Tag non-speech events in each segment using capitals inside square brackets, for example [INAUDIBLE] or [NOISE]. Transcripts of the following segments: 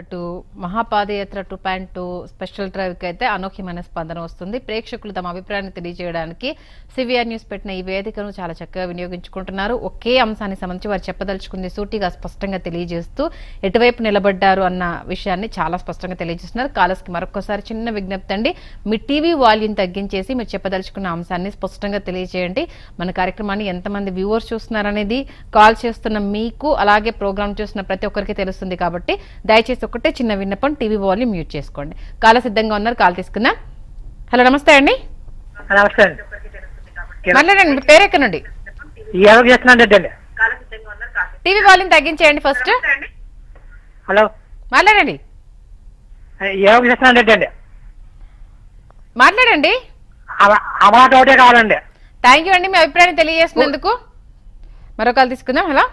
అటు మహాపాదయాత్ర two point two special డ్రైవ్కి అయితే అనోఖ్యమైన స్పందన వస్తుంది. ప్రేక్షకులు తమ అభిప్రాయాన్ని తెలియజేయడానికి సివిఆర్ న్యూస్ పెట్టిన ఈ వేదికను చాలా చక్కగా వినియోగించుకుంటున్నారు. ఒకే అంశానికి సంబంధించి వారు చెప్పదలుచుకుంది సూటిగా స్పష్టంగా తెలియజేస్తూ ఎటువైపు నిలబడ్డారు అన్న విషయాన్ని చాలా స్పష్టంగా తెలియజేస్తున్నారు. కాలస్కి మరొకసారి చిన్న విజ్ఞప్తి అండి. మీ టీవీ వాల్యూమ్ తగ్గించేసి మీరు చెప్పదలుచుకున్న అంశాన్ని స్పష్టంగా తెలియజేయండి. మన కార్యక్రమాన్ని ఎంతమంది వ్యూవర్స్ చూస్తున్నారనేది కాల్ చేస్తున్న మీకు అలాగే ప్రోగ్రామ్ చూస్తున్న ప్రతి ఒక్కరికి తెలుస్తుంది కాబట్టి దయచేసి ఒకటే చిన్న విన్నపం టీవీ వాల్యూమ్ మ్యూట్ చేసుకోండి. కాల సిద్ధంగా ఉన్నారు కాల్ తీసుకుందాం. హలో నమస్తే అండి. నమస్తే అండి. మాట్లాడండి మీ పేరు ఎక్కడ నుండి? టీవీ వాల్యూమ్ తగ్గించేయండి ఫస్ట్. హలో. మాట్లాడండి మాట్లాడండి థ్యాంక్ యూ అండి మీ అభిప్రాయాన్ని తెలియజేసినందుకు. మరో కాల్ తీసుకుందాం హలో.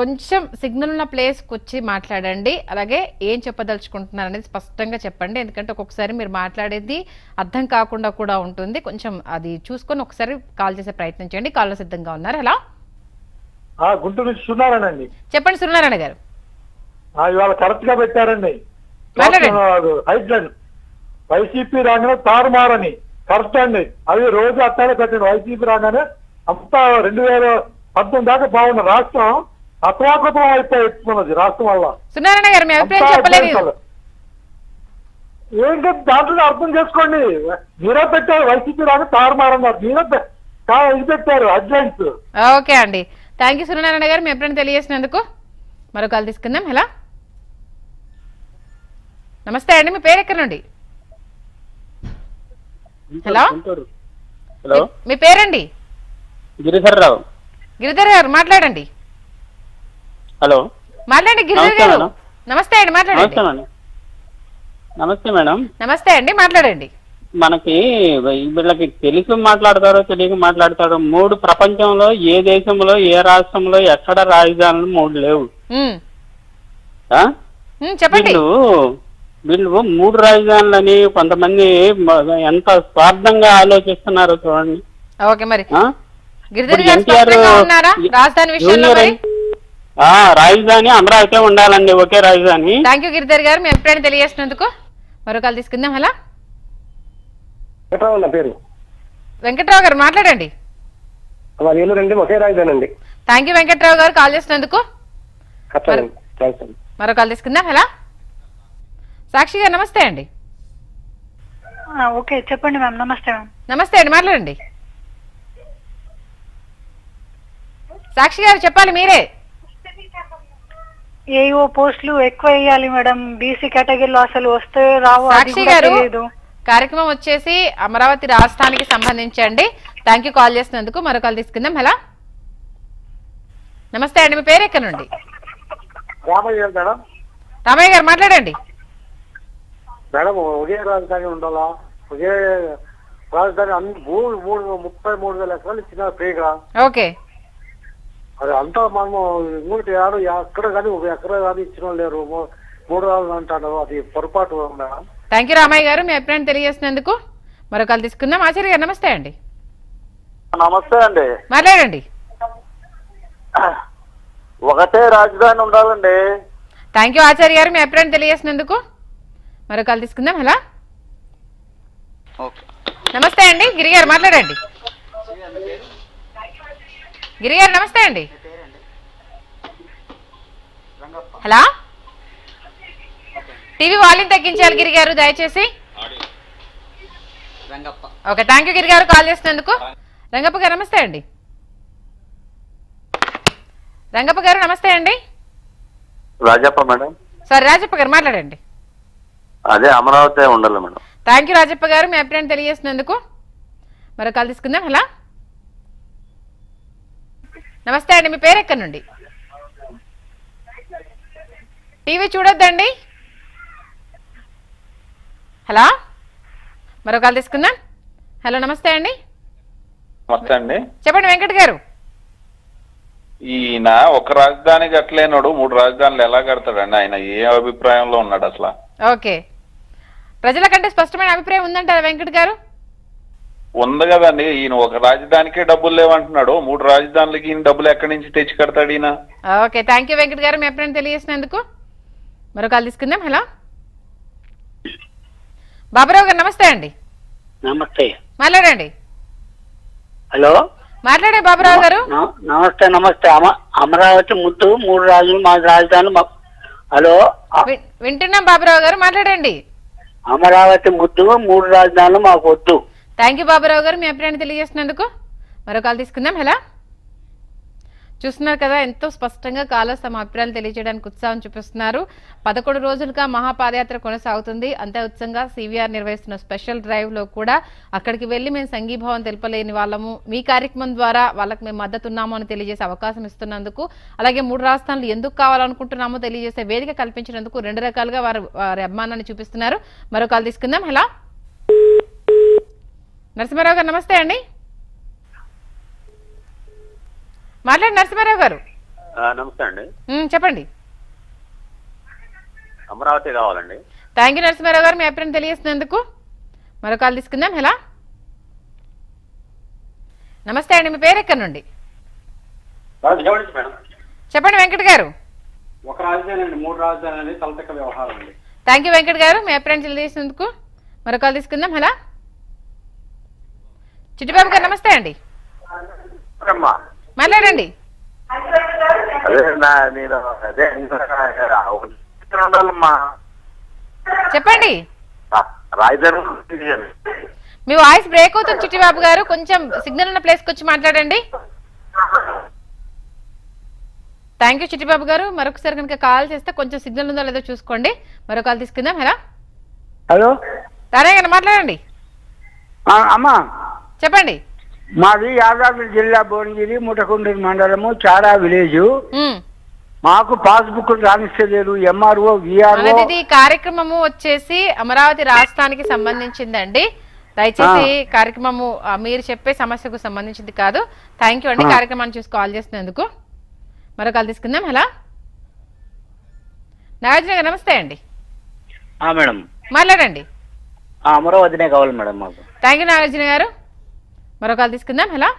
కొంచెం సిగ్నల్ ఉన్న ప్లేస్కి వచ్చి మాట్లాడండి. అలాగే ఏం చెప్పదలుచుకుంటున్నారు అనేది స్పష్టంగా చెప్పండి. ఎందుకంటే ఒక్కొక్కసారి మీరు మాట్లాడేది అర్థం కాకుండా కూడా ఉంటుంది. కొంచెం అది చూసుకొని ఒకసారి కాల్ చేసే ప్రయత్నం చేయండి. కాల్లో సిద్ధంగా ఉన్నారు. హలో? గుంటూరు నుంచి సున్నారానండి. చెప్పండి సున్నారాయణ గారు. ఇవాళ కరెక్ట్గా పెట్టారండి వైసీపీ రాగానే తారుమారని. కరెక్ట్ అండి. అది రోజు అట్టానే పెట్టండి. వైసీపీ రాగానే అంతా రెండు వేల పద్దెనిమిది దాకా బాగున్న రాష్ట్రం అతలాకుతం అయిపోతున్నది రాష్ట్రం వల్ల. గారు మీ అభిప్రాయం అంతా చెప్పలేదు. అభ్యంతరాలు. ఏంటి దాంట్లో అర్థం చేసుకోండి. మీరే పెట్టారు వైసీపీ రాగా తారుమారన్నారు మీరే ఇది పెట్టారు అడ్జైన్స్. ఓకే అండి. థ్యాంక్ యూ సూర్యనారాయణ గారు మీ అభిప్రాయం తెలియజేసినందుకు మరో కాల్ తీసుకుందాం. హలో. నమస్తే అండి మీ పేరు ఎక్కడ నుండి? హలో. హలో. మీ పేరండి? గిరిధర్రావు గిరిధర్ గారు మాట్లాడండి. హలో. మాట్లాడండి గిరిధర్ నమస్తే గారు. మేడం. నమస్తే అండి మాట్లాడండి. నమస్తే మేడం. నమస్తే అండి మాట్లాడండి. మనకి వీళ్ళకి తెలిసి మాట్లాడతారో తెలియక మాట్లాడతారో మూడు ప్రపంచంలో ఏ దేశంలో ఏ రాష్ట్రంలో ఎక్కడ రాజధానులు మూడు లేవు. చెప్పండి. వీళ్ళు వీళ్ళు మూడు రాజధానులని కొంతమంది ఎంత స్వార్థంగా ఆలోచిస్తున్నారో చూడండి. ఓకే మరి. రాజధాని విషయంలో రాజధాని అమరావతి ఉండాలండి ఒకే రాజధాని. థ్యాంక్ యూ గిరిధర్ గారు. మీ అభిప్రాయం తెలియజేసినందుకు మరో కాల్ తీసుకుందాం హలో. నా పేరు. వెంకట్రావు గారు మాట్లాడండి. ఏలూరండి ఒకే రాజధాని అండి. థ్యాంక్ యూ వెంకట్రావు గారు కాల్ చేసినందుకు. మరో కాల్ తీసుకుందాం హలో. సాక్షి గారు నమస్తే అండి. ఆ, ఓకే చెప్పండి మ్యామ్ నమస్తే మ్యామ్. నమస్తే అండి మాట్లాడండి. సాక్షి గారు చెప్పాలి మీరే. ఏఓ పోస్టులు ఎక్కువ వేయాలి మేడం. బీసీ కేటగిరీలో అసలు వస్తే రావు అది సాక్షి గారు కార్యక్రమం వచ్చేసి అమరావతి రాష్ట్రానికి సంబంధించండి. థ్యాంక్ యూ కాల్ చేసినందుకు మరో కాల్ తీసుకుందాం. హలో నమస్తే అండి మీ పేరు ఎక్కడ నుండి? రామయ్య గారు మాట్లాడండి. మేడం ఒకే రాజధాని ఉండాలా? ఒకే రాజధాని అన్ని మూడు ముప్పై మూడు వేల ఎకరాలు ఇచ్చిన ఫ్రీగా. ఓకే. అది అంతా మనము ఇంకోటి ఆడు ఎక్కడ కానీ ఒక ఎకరా కానీ ఇచ్చిన లేరు. మూ- మూడు రాజులు అంటారు. అది పొరపాటు థ్యాంక్ యూ రామయ్య గారు. మీ అభిప్రాయం తెలియజేసినందుకు మరో కాల్ తీసుకుందాం. ఆచార్య గారు నమస్తే అండి. నమస్తే అండి. మాట్లాడండి. ఒకటే రాజధాని ఉండాలండి. థ్యాంక్ యూ ఆచార్య గారు. మీ అభిప్రాయం తెలియజేసినందుకు మరో కాల్ తీసుకుందాం. హలో. నమస్తే అండి. గిరి గారు మాట్లాడండి. గిరి గారు నమస్తే అండి. హలో? టీవీ వాల్యూమ్ తగ్గించాలి గిరి గారు దయచేసి. ఓకే థ్యాంక్ యూ గిరి గారు కాల్ చేసినందుకు. రంగప్ప గారు నమస్తే అండి. రంగప్ప గారు నమస్తే అండి. రాజప్ప మేడం. సారీ రాజప్ప గారు మాట్లాడండి. అదే అమరావతి ఉండాలి మేడం. థ్యాంక్ యూ రాజప్ప గారు మీ అభిప్రాయం తెలియజేసినందుకు. మరో కాల్ తీసుకుందాం హలో? నమస్తే అండి మీ పేరు ఎక్కడి నుండి? టీవీ చూడొద్దండి? హలో? మరో కాల్ తీసుకుందాం. హలో నమస్తే అండి. నమస్తే అండి. చెప్పండి వెంకట్ గారు. ఈయన ఒక రాజధాని కట్టలేనోడు మూడు రాజధానులు ఎలా కడతాడండి? ఆయన ఏ అభిప్రాయంలో ఉన్నాడు అసలు? ఓకే. ప్రజల కంటే స్పష్టమైన అభిప్రాయం ఉందంటారా వెంకట్ గారు? ఉంది కదండి. ఈయన ఒక రాజధానికే డబ్బులు లేవంటున్నాడు. మూడు రాజధానులకి ఈయన డబ్బులు ఎక్కడి నుంచి తెచ్చి కడతాడు ఈయన? ఓకే థ్యాంక్ యూ వెంకట్ గారు. మీ అభిప్రాయం తెలియజేసినందుకు మరో కాల్ తీసుకుందాం. హలో. బాబురావు గారు నమస్తే అండి. నమస్తే. మాట్లాడండి. హలో. మాట్లాడే బాబురావు గారు. నమస్తే నమస్తే. అమ అమరావతి ముద్దు మూడు రాజులు మా రాజధాని హలో. వింటున్నాం బాబురావు గారు. మాట్లాడండి. అమరావతి ముద్దు మూడు రాజధానులు మాకు వద్దు. థ్యాంక్ యూ బాబురావు గారు. మీ అభిప్రాయాన్ని తెలియజేసినందుకు మరో కాల్ తీసుకుందాం. హలో. చూస్తున్నారు కదా ఎంతో స్పష్టంగా కాలస్ తమ అభిప్రాయాలు తెలియజేయడానికి ఉత్సాహం చూపిస్తున్నారు. పదకొండు రోజులుగా మహాపాదయాత్ర కొనసాగుతుంది. అంతే ఉత్సంగా సివిఆర్ నిర్వహిస్తున్న స్పెషల్ డ్రైవ్లో కూడా అక్కడికి వెళ్ళి మేము సంఘీభావం తెలపలేని వాళ్ళము. మీ కార్యక్రమం ద్వారా వాళ్ళకి మేము మద్దతు ఉన్నాము అని తెలియజేసే అవకాశం ఇస్తున్నందుకు అలాగే మూడు రాష్ట్రాలు ఎందుకు కావాలనుకుంటున్నామో తెలియజేసే వేదిక కల్పించినందుకు రెండు రకాలుగా వారు వారి అభిమానాన్ని చూపిస్తున్నారు. మరో కాల్ తీసుకుందాం. హలో. నరసింహారావు గారు నమస్తే అండి. మాట్లాడి నరసింహారావు గారు. నమస్తే అండి. చెప్పండి. అమరావతి కావాలండి. థ్యాంక్ యూ నరసింహారావు గారు మీ అభిప్రాయం తెలియజేసినందుకు. మరో కాల్ తీసుకుందాం హలో నమస్తే అండి మీ పేరు ఎక్కడి నుండి? మేడం. చెప్పండి వెంకట్ గారు. ఒక రాజధాని అండి మూడు రాజధాని తలతక్క వ్యవహారం అండి. థ్యాంక్ యూ వెంకట్ గారు మీ అభిప్రాయం తెలియజేసినందుకు. మరో కాల్ తీసుకుందాం హలో చిట్టిబాబు గారు నమస్తే అండి. మాట్లాడండి. చెప్పండి. మీ వాయిస్ బ్రేక్ అవుతుంది చిట్టిబాబు గారు. కొంచెం సిగ్నల్ ఉన్న ప్లేస్కి వచ్చి మాట్లాడండి. థ్యాంక్ యూ చిట్టిబాబు గారు. మరొకసారి కనుక కాల్ చేస్తే కొంచెం సిగ్నల్ ఉందో లేదో చూసుకోండి. మరో కాల్ తీసుకుందాం హలో? హలో? గారు మాట్లాడండి. అమ్మా. చెప్పండి. మాది యాదాద్రి జిల్లా భువనగిరి ముటకుండూరు మండలము చారా విలేజ్. మాకు పాస్బుక్ రాణిస్తలేరు ఎంఆర్ఓ విఆర్ఓ. ఇది కార్యక్రమము వచ్చేసి అమరావతి రాష్ట్రానికి సంబంధించిందండి. దయచేసి కార్యక్రమము మీరు చెప్పే సమస్యకు సంబంధించింది కాదు. థ్యాంక్ యూ అండి. కార్యక్రమాన్ని చూసి కాల్ చేసినందుకు. మరో కాల్ తీసుకుందాం హలో. నాగార్జున గారు నమస్తే అండి. మేడం. మాట్లాడండి. అమరావతినే కావాలి మేడం మాకు. థ్యాంక్ యూ నాగార్జున గారు. మరో కాల్ తీసుకుందాం హలో.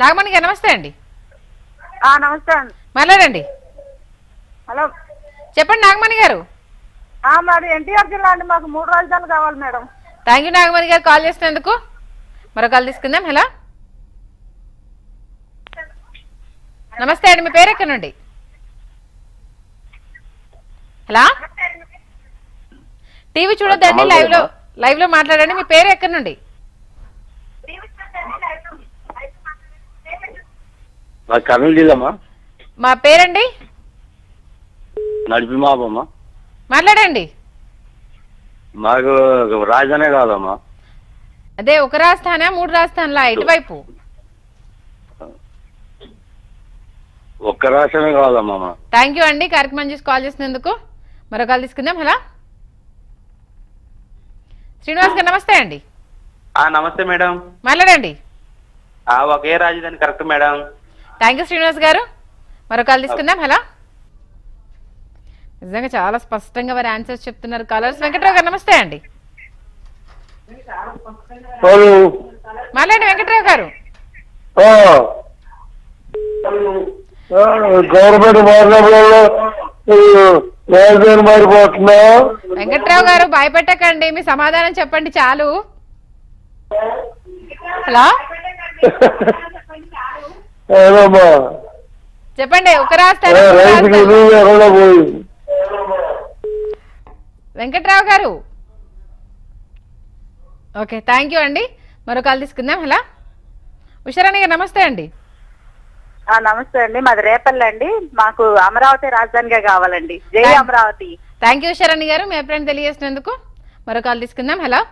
నాగమణి గారు నమస్తే అండి. నమస్తే అండి. మాట్లాడండి. హలో. చెప్పండి నాగమణి గారు. మరి ఎన్టీఆర్ జిల్లా అండి మాకు మూడు రాజధానులు కావాలి మేడం. థ్యాంక్ యూ నాగమణి గారు కాల్ చేసినందుకు. మరో కాల్ తీసుకుందాం హలో. నమస్తే అండి మీ పేరు ఎక్కడి నుండి హలో టీవీ చూడొద్దండి లైవ్లో లైవ్లో మాట్లాడండి మీ పేరు ఎక్కడి నుండి మా కర్నూలు జిల్లామా? మా పేరండి? నడిపి మాపమ్మా మాట్లాడండి. మాకు రాజధానే కాదమ్మా. అదే ఒక రాజధానా మూడు రాజధానులా ఇటువైపు. ఒక్క రాష్ట్రమే కాదమ్మా థ్యాంక్ యూ అండి కార్యక్రమం చూసి కాల్ చేసినందుకు. మరో కాల్ తీసుకుందాం హలో. శ్రీనివాస్ గారు నమస్తే అండి. నమస్తే మేడం. మాట్లాడండి. ఆ, ఒకే రాజధాని correct madam. Thank you Srinivas garu. మరో కాల్ తీసుకుందాం. హలో నిజంగా చాలా స్పష్టంగా వారి ఆన్సర్స్ చెప్తున్నారు. కాలర్స్ వెంకట్రావు గారు నమస్తే అండి. మాట్లాడండి వెంకట్రావు గారు. గవర్నమెంట్ వెంకట్రావు గారు భయపెట్టకండి. మీ సమాధానం చెప్పండి చాలు. హలో [LAUGHS] చెప్పండి ఒక పోయి. వెంకట్రావు గారు. ఓకే థ్యాంక్ యూ అండి. మరో కాల్ తీసుకుందాం హలో. ఉషారాణి గారు నమస్తే అండి. నమస్తే అండి. మాది రేపల్లి అండి. మాకు అమరావతి రాజధానిగా కావాలండి. జై అమరావతి. థ్యాంక్ యూ ఉషారాణి గారు. మీ అభిప్రాయం తెలియజేసినందుకు మరో కాల్ తీసుకుందాం హలో.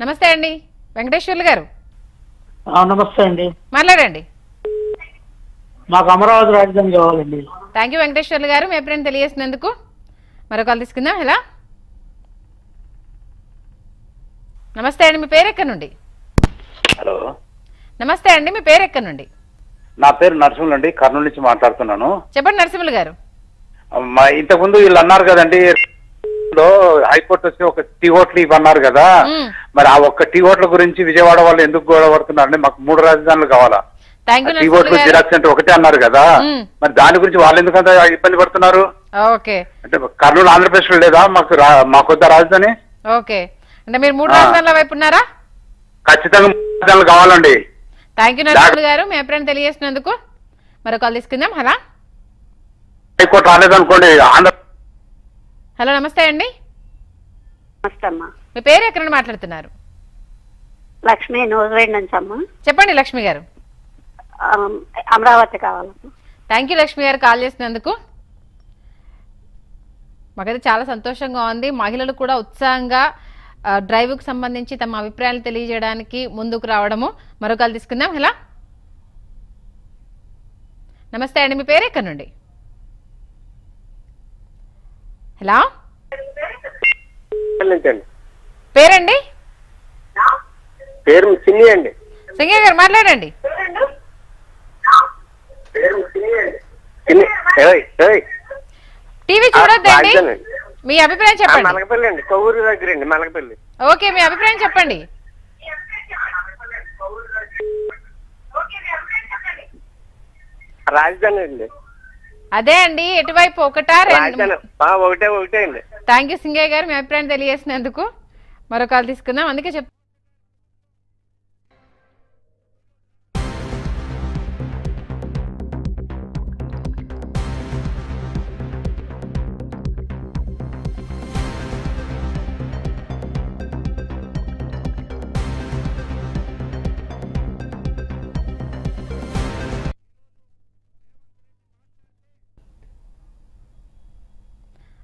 నమస్తే అండి. వెంకటేశ్వర్లు గారు. నమస్తే అండి. మాట్లాడండి. మాకు అమరావతి రాజధాని కావాలండి. థ్యాంక్ యూ వెంకటేశ్వర్లు గారు. మీ అభిప్రాయం తెలియజేసినందుకు మరో కాల్ తీసుకుందాం. హలో. నమస్తే అండి. మీ పేరు ఎక్కడి నుండి? హలో. నమస్తే అండి. మీ పేరు ఎక్కడి నుండి? నా పేరు నరసింహులు అండి కర్నూలు నుంచి మాట్లాడుతున్నాను. చెప్పండి నరసింహులు గారు. మా ఇంతకుముందు వీళ్ళు అన్నారు కదండి లో హైకోర్టు వచ్చి ఒక టీ ఓట్లు ఇవ్వన్నారు కదా మరి ఆ ఒక్క టీ ఓట్ల గురించి విజయవాడ వాళ్ళు ఎందుకు గొడవ పడుతున్నారంటే మాకు మూడు రాజధానులు కావాలా. టీ ఓట్లు జిరాక్స్ సెంటర్ ఒకటే అన్నారు కదా. మరి దాని గురించి వాళ్ళు ఎందుకు అంత ఇబ్బంది పడుతున్నారు? ఓకే. అంటే కర్నూలు ఆంధ్రప్రదేశ్లో లేదా? మాకు రా- మాకు వద్ద రాజధాని? ఓకే. అంటే మీరు మూడు. రాజధానుల వైపు ఉన్నారా? ఖచ్చితంగా రాజధానులు కావాలండి. థ్యాంక్ యూ నరసింహులు గారు మీ అభిప్రాయం తెలియజేసినందుకు మరో కాల్ తీసుకుందాం హలో. హైకోర్టు రాలేదనుకోండి ఆంధ్ర హలో నమస్తే అండి. నమస్తే అమ్మా. మీ పేరు ఎక్కడ మాట్లాడుతున్నారు? లక్ష్మి నూజివేడ్ నుంచి అమ్మా. చెప్పండి లక్ష్మి గారు. అమరావతి కావాలమ్మా. థ్యాంక్ యూ లక్ష్మి గారు కాల్ చేసినందుకు. మాకైతే చాలా సంతోషంగా ఉంది. మహిళలు కూడా ఉత్సాహంగా డ్రైవ్కు సంబంధించి తమ అభిప్రాయాలు తెలియజేయడానికి ముందుకు రావడము. మరో కాల్ తీసుకుందాం. హలో. నమస్తే అండి. మీ పేరు ఎక్కడి నుండి? హలో? పేరండి? పేరు చిన్ని అండి. సింగయ్య గారు మాట్లాడండి. టీవీ చూడొద్దండి. మీ అభిప్రాయం చెప్పండి. మలకపల్లి అండి కొవ్వూరు దగ్గర అండి మలకపల్లి. ఓకే మీ అభిప్రాయం చెప్పండి. రాజధాని అండి. అదే అండి ఎటువైపు? ఒకటా రెండు? ఒకటే ఒకటే అండి. థ్యాంక్ యూ సింగయ్య గారు మీ అభిప్రాయం తెలియజేసినందుకు. మరో కాల్ తీసుకుందాం. అందుకే చెప్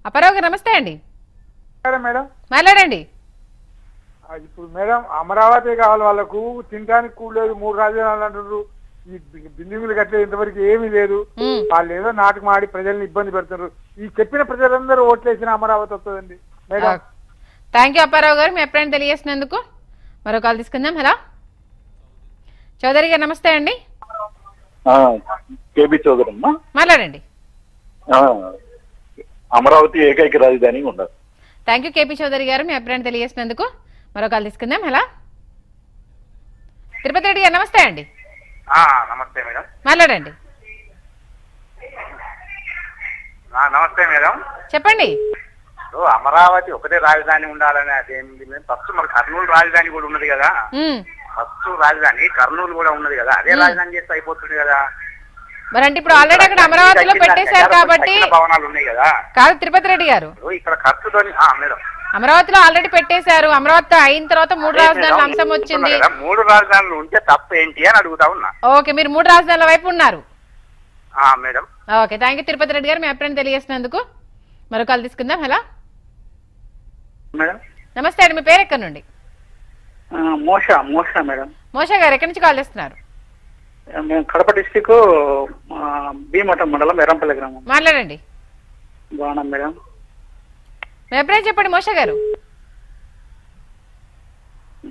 అపరావు గారు నమస్తే అండి. మేడం. మాట్లాడండి. ఇప్పుడు మేడం అమరావతి కావాలి వాళ్ళకు తినడానికి కూడలేదు మూడు రాజధానులు అంటున్నారు. ఈ బిల్డింగులు కట్టే ఇంతవరకు ఏమీ లేదు. వాళ్ళు ఏదో నాటకం ఆడి ప్రజల్ని ఇబ్బంది పెడుతున్నారు. ఈ చెప్పిన ప్రజలందరూ ఓట్లేసిన అమరావతి వస్తుందండి. మేడం. థ్యాంక్ యూ అప్పారావు గారు మీ అభిప్రాయం తెలియజేసినందుకు. మరో కాల్ తీసుకుందాం హలో. చౌదరి గారు నమస్తే అండి. కేబి చౌదరి అమ్మా. మాట్లాడండి. ఆ, అమరావతి ఏకైక రాజధాని ఉండదు. థ్యాంక్ యూ కేపీ చౌదరి గారు. మీ అభిప్రాయం తెలియజేసినందుకు మరో కాల్ తీసుకుందాం. హలో. తిరుపతి రెడ్డి గారు నమస్తే అండి. నమస్తే మేడం. మాట్లాడండి. నమస్తే మేడం. చెప్పండి. అమరావతి ఒకటే రాజధాని ఉండాలని అదేంటి ఫస్ట్ మరి కర్నూలు రాజధాని కూడా ఉన్నది కదా. ఫస్ట్ రాజధాని కర్నూలు కూడా ఉన్నది కదా. అదే. రాజధాని చేస్తే అయిపోతుంది కదా. మరి అంటే ఇప్పుడు ఆల్రెడీ అక్కడ అమరావతిలో పెట్టేశారు కాబట్టి భవనాలు ఉన్నాయి కదా. కాదు తిరుపతి రెడ్డి గారు. ఇక్కడ మేడం. అమరావతిలో ఆల్రెడీ పెట్టేశారు. అమరావతి అయిన తర్వాత మూడు రాజధానుల అంశం వచ్చింది. మూడు రాజధానులు ఉంటే తప్ప ఏంటి అని అడుగుతా ఉన్నా. ఓకే మీరు మూడు రాజధానుల వైపు ఉన్నారు. Madam. Okay thank you Tirupati Reddy garu మీ అభిప్రాయం తెలియజేసినందుకు మరో కాల్ తీసుకుందాం. హలో. మేడం. నమస్తే అండి మీ పేరు ఎక్కడి నుండి? మోష మోష మేడం. మోషా గారు ఎక్కడి నుంచి కాల్ చేస్తున్నారు? మేము కడప డిస్టిక్ భీమఠం మండలం ఎరంపల్లి గ్రామం. మాట్లాడండి. బాగున్నాం మేడం. మీ అభిప్రాయం చెప్పండి మోషా గారు.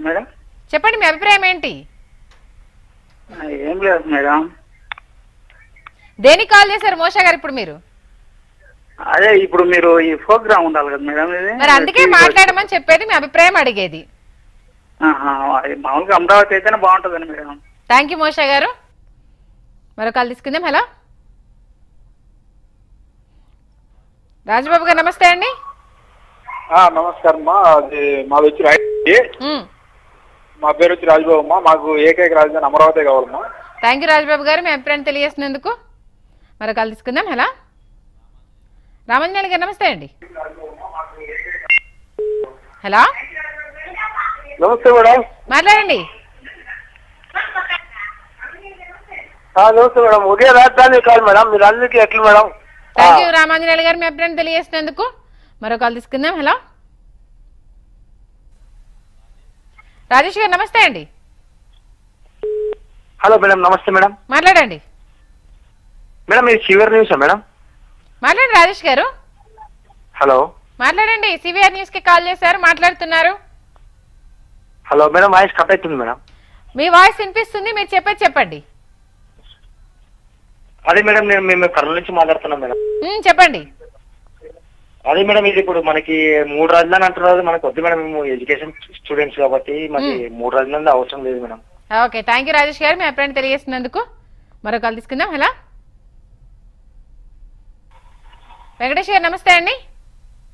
మేడం? చెప్పండి మీ అభిప్రాయం ఏంటి? ఏం లేదు మేడం. దేనికి కాల్ చేశారు మోషా గారు ఇప్పుడు మీరు? అదే ఇప్పుడు మీరు ఈ ప్రోగ్రామ్ ఉండాలి కదా మేడం ఇది? మరి అందుకే మాట్లాడమని చెప్పేది మీ అభిప్రాయం అడిగేది. మామూలుగా అమరావతి అయితేనే బాగుంటుందని మేడం. థ్యాంక్ యూ మోషా గారు. మరో కాల్ తీసుకుందాం. హలో. రాజబాబు గారు నమస్తే అండి. నమస్కారం అది మాది వచ్చి రాయి ఉమ్. మా పేరు వచ్చి రాజబాబు అమ్మా మాకు ఏకైక రాజధాని అమరావతి కావాలమ్మా థ్యాంక్ యూ రాజబాబు గారు మీ అభిప్రాయం తెలియజేసినందుకు. మరో కాల్ తీసుకుందాం. హలో. రామంజనేయులు గారు నమస్తే అండి. హలో. నమస్తే మేడం. మాట్లాడండి. నమస్తే మేడం. ఉదయ రాజధాని కాదు మేడం. మీరు అందరికీ ఎట్లా మేడం? థ్యాంక్ యూ రామాంజనేయులు గారు. మీ అభిప్రాయం తెలియజేసినందుకు మరో కాల్ తీసుకుందాం. హలో. రాజేష్ గారు నమస్తే అండి. హలో మేడం నమస్తే మేడం. మాట్లాడండి. మేడం ఇది చివరి నిమిషం మేడం? మాట్లాడండి రాజేష్ గారు. హలో. మాట్లాడండి సివిఆర్ న్యూస్కి కాల్ చేశారు మాట్లాడుతున్నారు. హలో మేడం వాయిస్ కట్ అవుతుంది మేడం. మీ వాయిస్ వినిపిస్తుంది మీరు చెప్పేది చెప్పండి. అదే మేడం నేను మేము కర్నూలు నుంచి మాట్లాడుతున్నాం మేడం. ఉమ్, చెప్పండి. అదే మేడం ఇది ఇప్పుడు మనకి మూడు రాజధాని అంటున్నారు మనకు వద్దు మేడం మేము ఎడ్యుకేషన్ స్టూడెంట్స్ కాబట్టి మాకు మూడు రాజధానులు అవసరం లేదు madam. Okay thank you Rajesh garu మీ అభిప్రాయం తెలియజేసినందుకు. మరో కాల్ తీసుకుందాం హలో. వెంకటేష్ గారు నమస్తే అండి.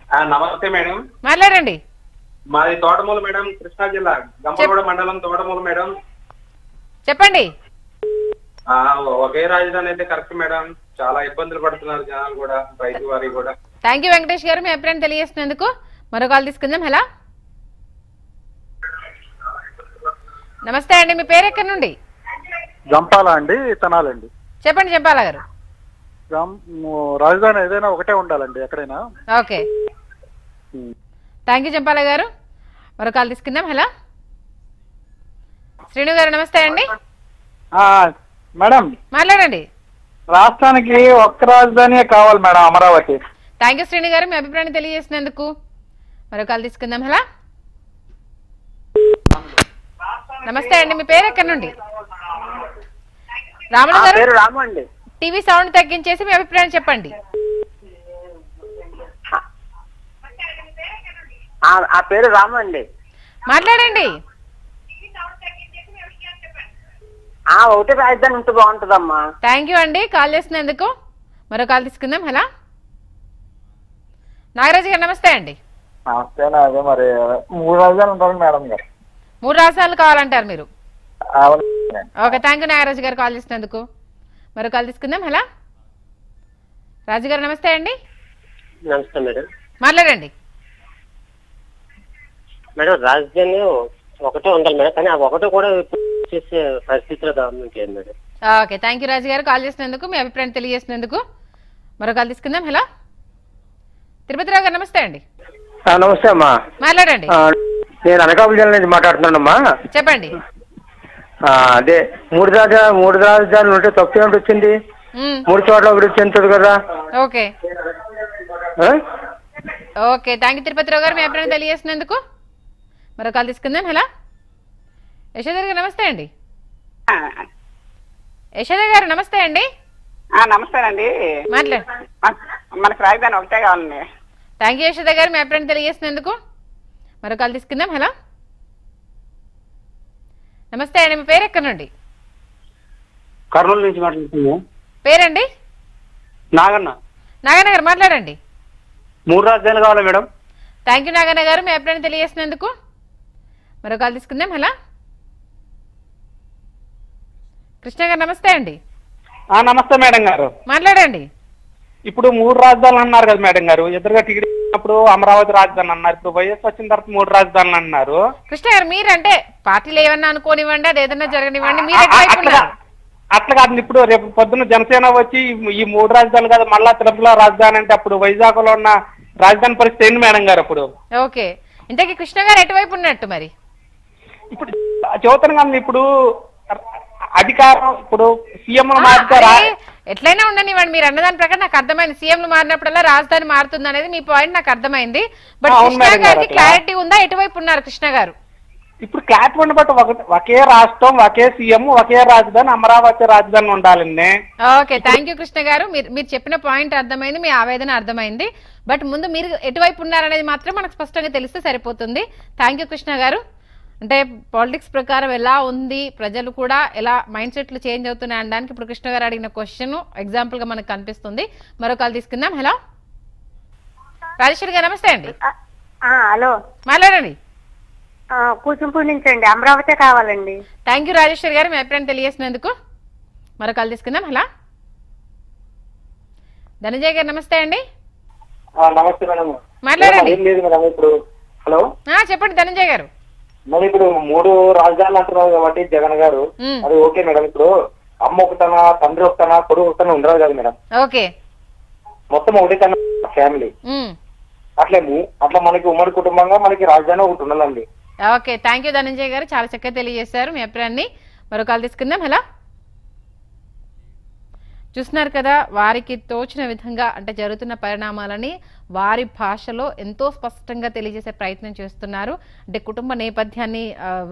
ఆ, నమస్తే మేడం. మాట్లాడండి. మాది తోటమూలు మేడం కృష్ణా జిల్లా గంపగూడ మండలం తోటమూలు మేడం. చెప్పండి. ఒకే రాజధాని అయితే కరెక్ట్ మేడం. చాలా ఇబ్బందులు పడుతున్నారు జనాలు కూడా రైతు వారి కూడా. థ్యాంక్ యూ వెంకటేష్ గారు. మీ అభిప్రాయం తెలియజేసినందుకు మరో కాల్ తీసుకుందాం. హలో. నమస్తే అండి. మీ పేరు ఎక్కడి నుండి? జంపాల అండి ఇతనాలండి చెప్పండి చెప్పాలా గారు. రాజధాని ఏదైనా ఒకటే ఉండాలండి ఎక్కడైనా. ఓకే. థ్యాంక్ యూ చంపాల గారు. మరో కాల్ తీసుకుందాం. హలో. శ్రీను గారు నమస్తే అండి. మేడం మాట్లాడండి. రాష్ట్రానికి ఒక్క రాజధాని కావాలి madam Amaravati. Thank you Srinu garu మీ అభిప్రాయం తెలియజేసినందుకు. మరో కాల్ తీసుకుందాం హలో. నమస్తే అండి మీ పేరు ఎక్కడి నుండి? రాములు గారు? పేరు రాము అండి. టీవీ సౌండ్ తగ్గించేసి మీ అభిప్రాయం చెప్పండి. ఆ- ఆ పేరు రాము అండి. మాట్లాడండి. ఆ ఒకటి రాజధాని ఉంటే బాగుంటుందమ్మా. థ్యాంక్ యూ అండి. కాల్ చేసినందుకు. మరో కాల్ తీసుకుందాం హలో. నాగరాజు గారు నమస్తే అండి. నమస్తేనా అదే మరి మూడు రాజధానులు మేడం గారు. మూడు రాష్ట్రాలు కావాలంటారు మీరు? ఓకే థ్యాంక్ యూ నాగరాజు గారు కాల్ చేసినందుకు. మరో కాల్ తీసుకుందాం హలో. రాజు గారు నమస్తే అండి. నమస్తే మేడం. మాట్లాడండి. మేడం రాజధాని ఒకటే ఉండాలి మేడం కానీ ఆ ఒకటి కూడా చేసే పరిస్థితిలో గవర్నమెంట్ లేదు madam okay. Thank you Raju garu. Call చేసినందుకు మీ అభిప్రాయం తెలియజేసినందుకు మరో కాల్ తీసుకుందాం. హలో తిరుపతిరావు గారు నమస్తే అండి. ఆ, నమస్తే అమ్మా. మాట్లాడండి. నేను అనకాపల్లి జిల్లా నుంచి మాట్లాడుతున్నానమ్మా. చెప్పండి. ఆ, అదే మూడు రాజా మూడు రాజధానులు ఉంటే తప్పు ఏమిటి వచ్చింది. మూడు చోట్ల అభివృద్ధి చెందుతుంది కదా. Okay? Okay. Thank you Tirupatirao garu మీ అభిప్రాయం తెలియజేసినందుకు. మరో కాల్ తీసుకుందాం. హలో యశోద గారు నమస్తే అండి. యశోద గారు నమస్తే అండి. నమస్తేనండి మనకు రాజధాని ఒకటే కావాలండి. థ్యాంక్ యూ యశోద గారు మీ అభిప్రాయం తెలియజేసినందుకు. మరో కాల్ తీసుకుందాం హలో. నమస్తే అండి మీ పేరు ఎక్కడి నుండి? కర్నూలు నుంచి మాట్లాడుతున్నాను పేరండి? నాగన్న. నాగన్న గారు మాట్లాడండి. మూడు రాజధానులు కావాలా మేడం. థ్యాంక్ యూ నాగన్న గారు మీ అభిప్రాయం తెలియజేసినందుకు. మరో కాల్ తీసుకుందాం హలో. కృష్ణ గారు నమస్తే అండి. ఆ, నమస్తే మేడం గారు. మాట్లాడండి. ఇప్పుడు మూడు రాజధానులు అన్నారు కదా మేడం గారు. ఎదురుగా ఇచ్చినప్పుడు అమరావతి రాజధాని అన్నారు. ఇప్పుడు వైఎస్ వచ్చిన తర్వాత మూడు రాజధానులు అన్నారు. కృష్ణ గారు మీరంటే పార్టీలు ఏమన్నా అనుకోనివ్వండి అది ఏదన్నా జరగనివ్వండి మీరు అట్లా కాదు ఇప్పుడు రేపు పొద్దున్న జనసేన వచ్చి ఈ- మూడు రాజధానులు కదా మళ్ళా తిరుపతిలో రాజధాని అంటే అప్పుడు వైజాగ్లో ఉన్న రాజధాని పరిస్థితి ఏంటి మేడం గారు అప్పుడు ఓకే. ఇంతకీ కృష్ణ గారు ఎటువైపు ఉన్నట్టు మరి? చదువుతాను కానీ ఇప్పుడు అధికారం ఇప్పుడు సీఎం మారుతారా? ఎట్లయినా ఉండనివ్వండి మీరు అన్నదాని ప్రకారం నాకు అర్థమైంది. సీఎంలు మారినప్పుడల్లా రాజధాని మారుతుంది అనేది మీ పాయింట్ నాకు అర్థమైంది. బట్ కృష్ణ గారికి. క్లారిటీ ఉందా? ఎటువైపు ఉన్నారు కృష్ణ గారు? ఇప్పుడు క్లాట్ ఉండి బట్టి ఒక రాష్ట్రం ఒకే సీఎం ఒకే రాజధాని అమరావతి రాజధాని ఉండాలండి. ఓకే థ్యాంక్ యూ కృష్ణ గారు. మీరు మీరు చెప్పిన పాయింట్ అర్థమైంది మీ ఆవేదన అర్థమైంది. బట్ ముందు మీరు ఎటువైపు ఉన్నారనేది మాత్రం మనకు స్పష్టంగా తెలిస్తే సరిపోతుంది. థ్యాంక్ యూ కృష్ణ గారు. అంటే పాలిటిక్స్ ప్రకారం ఎలా ఉంది ప్రజలు కూడా ఎలా మైండ్ సెట్లు చేంజ్ అవుతున్నాయి అనడానికి ఇప్పుడు కృష్ణ గారు అడిగిన క్వశ్చన్ ఎగ్జాంపుల్గా మనకు కనిపిస్తుంది. మరో కాల్ తీసుకుందాం. హలో. రాజేశ్వరి గారు నమస్తే అండి. హలో. మాట్లాడండి. కూచిపూడి నుంచి అండి. అమరావతి కావాలండి. థ్యాంక్ యూ రాజేశ్వరి గారు. మీ అభిప్రాయం తెలియజేసినందుకు. మరో కాల్ తీసుకుందాం. హలో. ధనంజయ్ గారు నమస్తే అండి. ఆ, నమస్తే మేడం. మాట్లాడండి. హలో. ఆ, చెప్పండి ధనంజయ్ గారు. మరి ఇప్పుడు మూడు రాజధానులు అంటున్నారు కాబట్టి జగన్ గారు. అది ఓకే మేడం. ఇప్పుడు అమ్మ ఒకటనా తండ్రి ఒకటనా కొడుకు ఒకటనా ఉండదు కదా మేడం. ఓకే. మొత్తం ఒకటే తన ఫ్యామిలీ. అట్లే అట్లా మనకి ఉమ్మడి కుటుంబంగా మనకి రాజధాని ఒకటి ఉండాలండి. ఓకే. థ్యాంక్ యూ ధనంజయ్ గారు. చాలా చక్కగా తెలియజేశారు మీ అభిప్రాయాన్ని. మరో కాల్ తీసుకుందాం. హలో. చూస్తున్నారు కదా వారికి తోచిన విధంగా అంటే జరుగుతున్న పరిణామాలని వారి భాషలో ఎంతో స్పష్టంగా తెలియజేసే ప్రయత్నం చేస్తున్నారు. అంటే కుటుంబ నేపథ్యాన్ని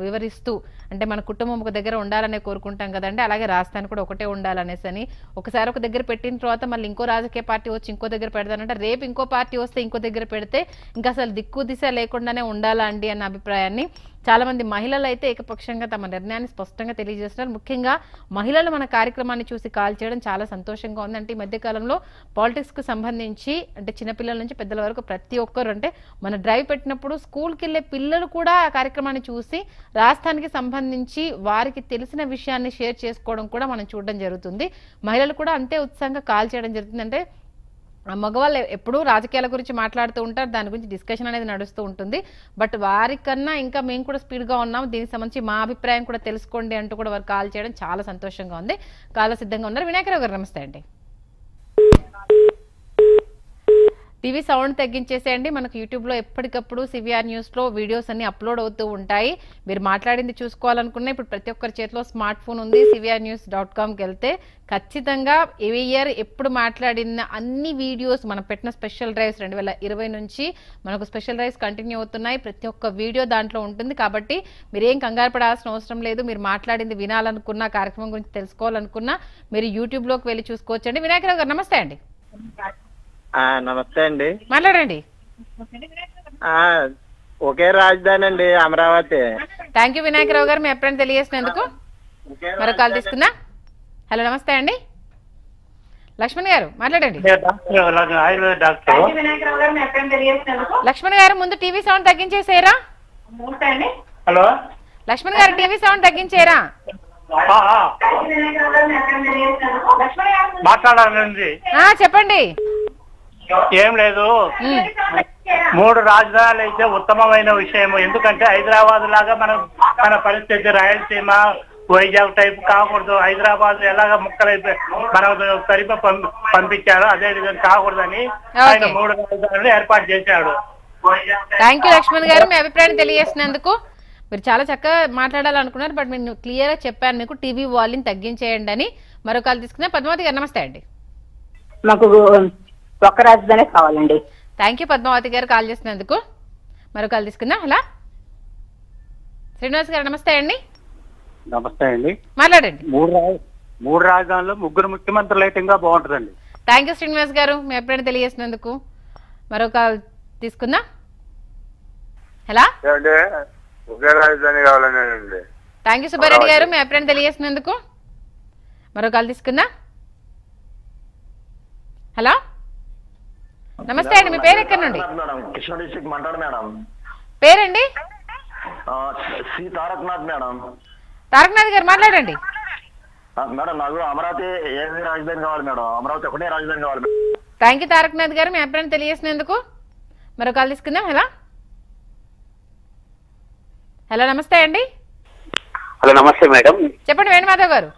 వివరిస్తూ అంటే మన కుటుంబం ఒక దగ్గర ఉండాలనే కోరుకుంటాం కదండి. అలాగే రాజధాని కూడా ఒకటే ఉండాలనేసి అని. ఒకసారి ఒక దగ్గర పెట్టిన తర్వాత మళ్ళీ ఇంకో రాజకీయ పార్టీ వచ్చి ఇంకో దగ్గర పెడతానంటే రేపు ఇంకో పార్టీ వస్తే ఇంకో దగ్గర పెడితే ఇంకా అసలు దిక్కు దిశ లేకుండానే ఉండాలా అండి అన్న అభిప్రాయాన్ని చాలా మంది మహిళలు అయితే ఏకపక్షంగా తమ నిర్ణయాన్ని స్పష్టంగా తెలియజేస్తున్నారు. ముఖ్యంగా మహిళలు మన కార్యక్రమాన్ని చూసి కాల్ చేయడం చాలా సంతోషంగా ఉంది అంటే ఈ మధ్యకాలంలో పాలిటిక్స్కు సంబంధించి అంటే చిన్నపిల్లల నుంచి పెద్దల వరకు ప్రతి ఒక్కరు అంటే మన డ్రైవ్ పెట్టినప్పుడు స్కూల్కి వెళ్ళే పిల్లలు కూడా ఆ కార్యక్రమాన్ని చూసి రాష్ట్రానికి సంబంధించి వారికి తెలిసిన విషయాన్ని షేర్ చేసుకోవడం కూడా మనం చూడడం జరుగుతుంది. మహిళలు కూడా అంతే ఉత్సాహంగా కాల్ చేయడం జరుగుతుంది. అంటే ఆ మగవాళ్ళు ఎప్పుడూ రాజకీయాల గురించి మాట్లాడుతూ ఉంటారు. దాని గురించి డిస్కషన్ అనేది నడుస్తూ ఉంటుంది. బట్ వారికన్నా ఇంకా మేము కూడా స్పీడ్గా ఉన్నాం దీనికి సంబంధించి మా అభిప్రాయం కూడా తెలుసుకోండి అంటూ కూడా వారు కాల్ చేయడం చాలా సంతోషంగా ఉంది. కాల్ సిద్ధంగా ఉన్నారు. వినాయకరావు గారు నమస్తే అండి. టీవీ సౌండ్ తగ్గించేసేయండి. మనకు యూట్యూబ్లో ఎప్పటికప్పుడు సివిఆర్ న్యూస్లో వీడియోస్ అన్ని అప్లోడ్ అవుతూ ఉంటాయి. మీరు మాట్లాడింది చూసుకోవాలనుకున్న ఇప్పుడు ప్రతి ఒక్కరి చేతిలో స్మార్ట్ ఫోన్ ఉంది. సివిఆర్ న్యూస్ డాట్ కామ్కి వెళ్తే ఖచ్చితంగా ఏ ఇయర్ ఎప్పుడు మాట్లాడిన అన్ని వీడియోస్ మనం పెట్టిన స్పెషల్ డ్రైవ్స్ రెండు వేల ఇరవై నుంచి మనకు స్పెషల్ డ్రైవ్స్ కంటిన్యూ అవుతున్నాయి. ప్రతి ఒక్క వీడియో దాంట్లో ఉంటుంది. కాబట్టి మీరేం కంగారు పడాల్సిన అవసరం లేదు. మీరు మాట్లాడింది వినాలనుకున్న కార్యక్రమం గురించి తెలుసుకోవాలనుకున్నా మీరు యూట్యూబ్లోకి వెళ్ళి చూసుకోవచ్చండి. వినాయకరావు గారు నమస్తే అండి. నమస్తే అండి. మాట్లాడండి. ఆ, ఒకే రాజధాని అండి అమరావతి. థ్యాంక్ యూ వినాయకరావు గారు మీ ఎప్పుడైనా తెలియజేసినందుకు. మరో కాల్ తీసుకుందా. హలో నమస్తే అండి. లక్ష్మణ్ గారు మాట్లాడండి. ఆయుర్వేద డాక్టర్ లక్ష్మణ్ గారు ముందు TV sound తగ్గించేసేరా hello? Lakshman garu TV sound తగ్గించేరా ఆ, ఆ. మాట్లాడాలండి. ఆ, చెప్పండి. ఏం లేదు. మూడు రాజధానులు అయితే ఉత్తమమైన విషయం ఎందుకంటే హైదరాబాద్ లాగా మనం మన పరిస్థితి రాయలసీమ వైజాగ్ టైప్ కాకూడదు. హైదరాబాద్ ఎలాగ ముక్కలైతే మనం సరిప పంపించారో అదే విధంగా కాకూడదని ఆయన మూడు రాజధానులు ఏర్పాటు చేశాడు. థ్యాంక్ యూ లక్ష్మణ్ గారు. మీ అభిప్రాయం తెలియజేసినందుకు మీరు చాలా చక్కగా మాట్లాడాలనుకున్నారు బట్ నేను క్లియర్గా చెప్పాను మీకు టీవీ వాల్యూమ్ తగ్గించేయండి అని. మరో కాల్ తీసుకున్నా పద్మావతి గారు నమస్తే అండి. మాకు ఒక్క రాజధానే కావాలండి. థ్యాంక్ యూ పద్మావతి గారు కాల్ చేసినందుకు. మరో కాల్ తీసుకుందాం హలో. శ్రీనివాస్ గారు నమస్తే అండి. నమస్తే అండి. మాట్లాడండి. మూడు రా- మూడు రాజధానులు ముగ్గురు ముఖ్యమంత్రులు అయితే ఇంకా బాగుంటుందండి. థ్యాంక్ యూ శ్రీనివాస్ గారు. మీ ఎప్పుడైనా తెలియజేసినందుకు. మరో కాల్ తీసుకుందాం. హలో. ఒకే రాజధాని కావాలనేనండి థ్యాంక్ యూ సుబ్బారెడ్డి గారు. మీ అభిప్రాయం తెలియజేసినందుకు. మరో కాల్ తీసుకుందా. హలో. నమస్తే అండి మీ పేరు ఎక్కడి నుండి? మేడం కృష్ణ డిస్ట్రిక్ట్ మంటాడు మేడం. పేరండి? ఆ, సి తారక్నాథ్ మేడం. తారకనాథ్ గారు మాట్లాడండి. ఆ, మేడం నాకు అమరావతి ఏది రాజధాని కావాలి మేడం. అమరావతి ఒకటే రాజధాని కావాలి థ్యాంక్ యూ తారకనాథ్ గారు మీ అభిప్రాయం తెలియజేసినందుకు. మరో కాల్ తీసుకుందాం హలో. హలో నమస్తే అండి. హలో నమస్తే మేడం. చెప్పండి వేణుమాధవ్ గారు.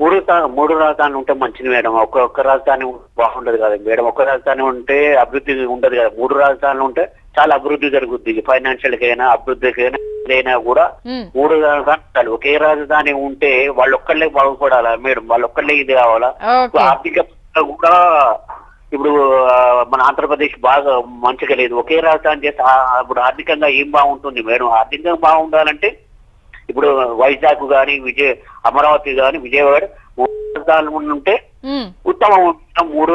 మూడు మూడు రాజధానులు ఉంటే మంచిది మేడం. ఒక్క ఒక్క రాజధాని బాగుండదు కదా మేడం. ఒక్క రాజధాని ఉంటే అభివృద్ధి ఉండదు కదా. మూడు రాజధానులు ఉంటే చాలా అభివృద్ధి జరుగుద్ది. ఫైనాన్షియల్ కైనా అభివృద్ధికైనా ఏదైనా కూడా మూడు రాజధానులు. ఒకే రాజధాని ఉంటే వాళ్ళు ఒక్కళ్ళే బాగుపడాలా మేడం? వాళ్ళు ఒక్కళ్ళే ఇది కావాలా? ఆర్థిక కూడా ఇప్పుడు మన ఆంధ్రప్రదేశ్ బాగా మంచిగా లేదు. ఒకే రాజధాని చేస్తే ఇప్పుడు ఆర్థికంగా ఏం బాగుంటుంది మేడం? ఆర్థికంగా బాగుండాలంటే ఇప్పుడు వైజాగ్ గాని విజయ అమరావతి గాని విజయవాడ మూడు ఉంటే ఉత్తమం. మూడు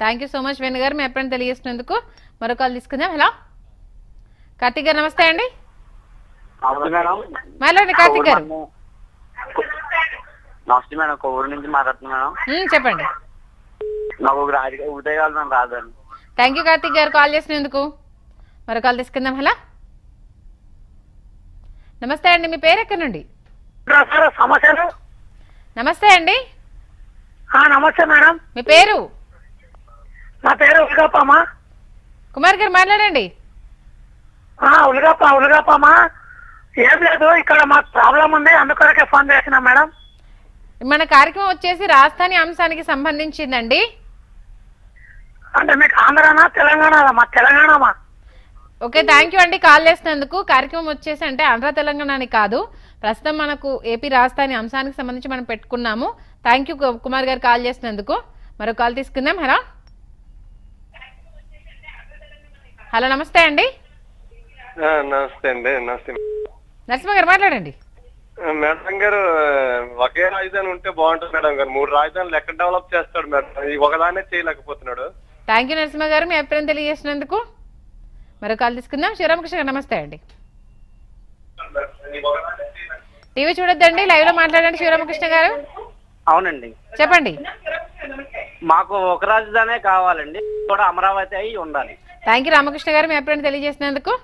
thank you so much Venu garu. మీ ఎప్పుడైనా తెలియజేసినందుకు మరో కాల్ తీసుకుందాం. హలో కార్తీక్ గారు నమస్తే అండి. మాట్లాడండి కార్తీక్ గారు. నమస్తే మేడం. కొవ్వూరు నుంచి మాట్లాడుతున్నాను చెప్పండి. నాకు ఒక రాజకీయ ఉదయకాలు మేము రాదండి. థ్యాంక్ యూ కార్తీక్ గారు కాల్ చేసినందుకు. మరో కాల్ తీసుకుందాం. హలో నమస్తే అండి మీ పేరు ఎక్కడి నుండి సమస్యలు నమస్తే అండి. నమస్తే మేడం. మీ పేరు? నా పేరు ఉల్గాపమ్మ కుమార్ గారు మాట్లాడండి. ఉల్గాప ఉల్గాపమ్మ ఏం లేదు ఇక్కడ మాకు ప్రాబ్లం ఉంది అందుకొరకే ఫోన్ చేసిన మేడం. మన కార్యక్రమం వచ్చేసి రాజధాని అంశానికి సంబంధించిందండి. అంటే మీకు ఆంధ్రానా తెలంగాణ మా తెలంగాణమా ఓకే థ్యాంక్ యూ అండి కాల్ చేసినందుకు. కార్యక్రమం వచ్చేసి అంటే ఆంధ్ర తెలంగాణ అని కాదు. ప్రస్తుతం మనకు ఏపీ రాజధాని అంశానికి సంబంధించి మనం పెట్టుకున్నాము. థ్యాంక్ యూ కుమార్ గారు కాల్ చేసినందుకు. మరో కాల్ తీసుకుందాం. హలో. హలో నమస్తే అండి. నమస్తే అండి నమస్తే. నరసింహ గారు మాట్లాడండి. మేడం గారు ఒకే రాజధాని ఉంటే బాగుంటుంది మేడం గారు. మూడు రాజధానులు ఎక్కడ డెవలప్ చేస్తాడు మేడం ఒకదానే చేయలేకపోతున్నాడు. Thank you Narasimha garu. మీ అభిప్రాయం తెలియజేసినందుకు. మరో కాల్ తీసుకుందాం. శివరామకృష్ణ గారు నమస్తే అండి. టీవీ చూడొద్దండి లైవ్లో మాట్లాడండి శివరామకృష్ణ గారు. అవునండి. చెప్పండి. మాకు ఒక రాజధానే కావాలండి కూడా అమరావతి అయి ఉండాలి. థ్యాంక్ యూ రామకృష్ణ గారు మీ అభిప్రాయం తెలియజేసినందుకు.